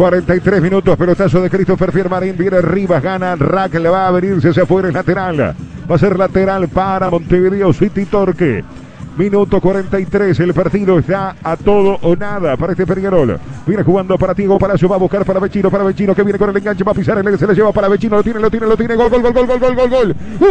43 minutos, pelotazo de Christopher Fiermarín, viene Rivas, gana, Rack le va a venirse hacia afuera, es lateral, va a ser lateral para Montevideo City Torque. Minuto 43, el partido está a todo o nada para este Peñarol. Viene jugando para Tiago Palacio, va a buscar para Vecino, para Vecino que viene con el enganche, va a pisar el se le lleva para Vecino, lo tiene, lo tiene, lo tiene, gol, gol, gol, gol, gol, gol, gol, gol. ¡Gol!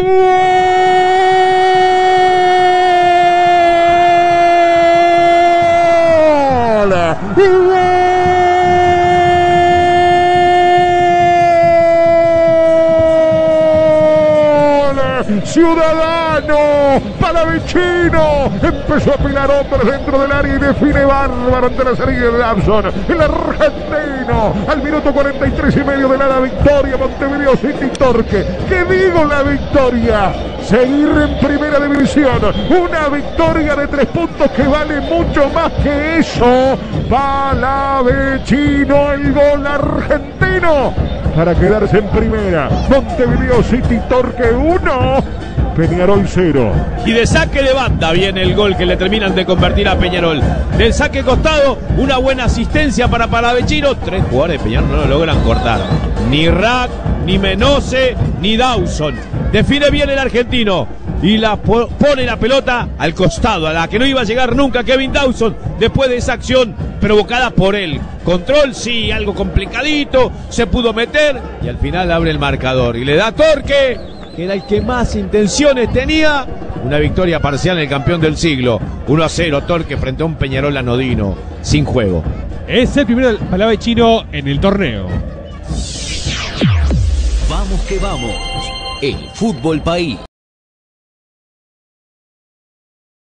Ciudadano, Palavicino, empezó a pilar hombres dentro del área y define bárbaro ante la salida de Dabson, el argentino, al minuto 43 y medio de la victoria, Montevideo City Torque, ¿qué digo la victoria? Seguir en primera división, una victoria de tres puntos que vale mucho más que eso, Palavicino, el gol argentino, para quedarse en primera. Montevideo City Torque 1, Peñarol 0. Y de saque de banda viene el gol que le terminan de convertir a Peñarol. Del saque costado, una buena asistencia para Palavecino. Tres jugadores de Peñarol no lo logran cortar. Ni Rack, ni Menose, ni Dawson. Define bien el argentino y la pone la pelota al costado, a la que no iba a llegar nunca Kevin Dawson después de esa acción provocada por él. Control, sí, algo complicadito, se pudo meter y al final abre el marcador y le da Torque, que era el que más intenciones tenía. Una victoria parcial en el campeón del siglo. 1 a 0, Torque frente a un Peñarol anodino, sin juego. Es el primer palabra chino en el torneo. Vamos que vamos. El fútbol país.